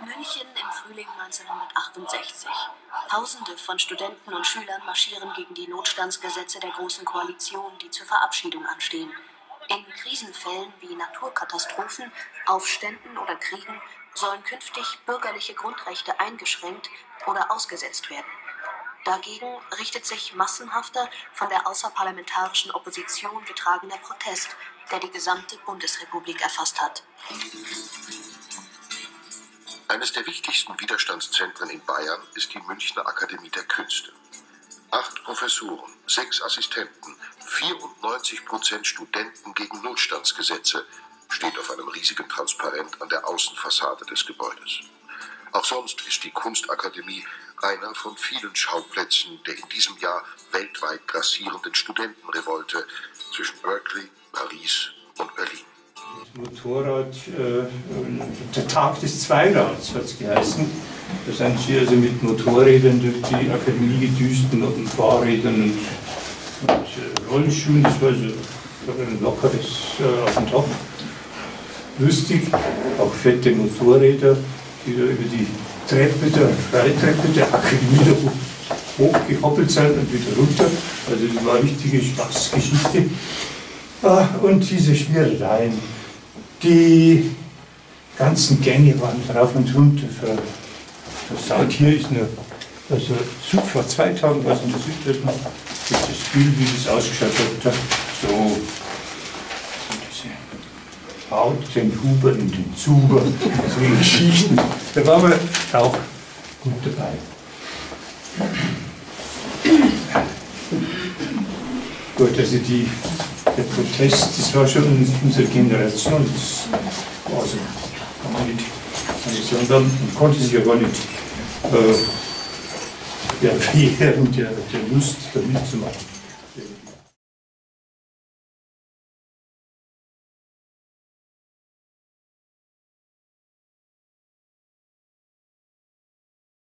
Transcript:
München im Frühling 1968. Tausende von Studenten und Schülern marschieren gegen die Notstandsgesetze der Großen Koalition, die zur Verabschiedung anstehen. In Krisenfällen wie Naturkatastrophen, Aufständen oder Kriegen sollen künftig bürgerliche Grundrechte eingeschränkt oder ausgesetzt werden. Dagegen richtet sich massenhafter, von der außerparlamentarischen Opposition getragener Protest, der die gesamte Bundesrepublik erfasst hat. Eines der wichtigsten Widerstandszentren in Bayern ist die Münchner Akademie der Künste. Acht Professuren, sechs Assistenten, 94 Prozent Studenten gegen Notstandsgesetze steht auf einem riesigen Transparent an der Außenfassade des Gebäudes. Auch sonst ist die Kunstakademie einer von vielen Schauplätzen der in diesem Jahr weltweit grassierenden Studentenrevolte zwischen Berkeley, Paris und Berlin. Motorrad, äh, der Tag des Zweirads hat es geheißen. Da sind sie also mit Motorrädern durch die Akademie gedüst und Fahrrädern und, und äh, Rollschuhen. Das war so ein lockeres äh, auf dem Topf. Lustig, auch fette Motorräder, die da über die Treppe der Freitreppe der Akademie da hochgehoppelt sind und wieder runter. Also das war eine richtige Spaßgeschichte. Ah, und diese Schmierereien, die ganzen Gänge waren drauf und runter versaut. Hier ist nur, also vor zwei Tagen war es in der Südwest noch, das Bild, wie das ausgeschaut hat. So, Haut, den Huber und den Zuber, so Geschichten. Da waren wir auch gut dabei. Gut, also die der Protest, das war schon unsere Generation, das war so, kann man konnte sich ja gar nicht äh, der Wehren, der, der Lust, da mitzumachen.